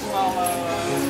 small. Uh,